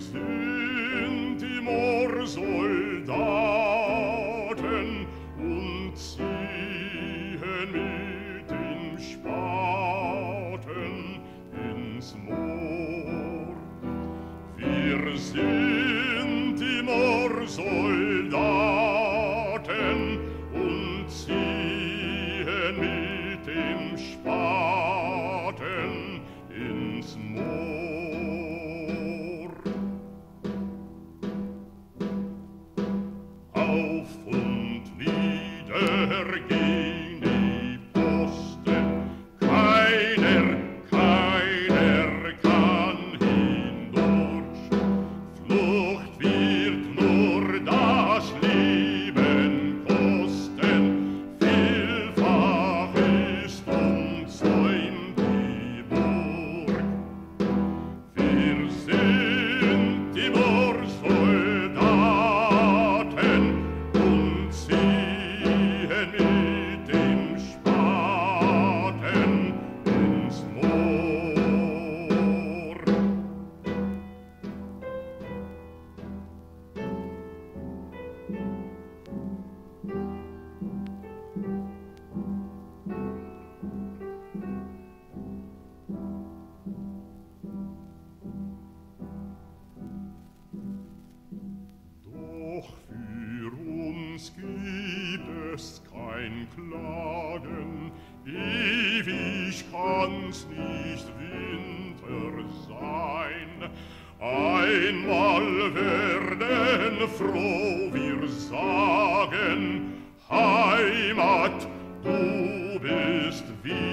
sind die Moorsoldaten und ziehen mit dem Spaten ins Moor. Wir sind die Moorsoldaten und ziehen mit und wieder nieder liebes kein Klagen, ewig kann's nicht Winter sein. Einmal werden froh wir sagen, Heimat, du bist wie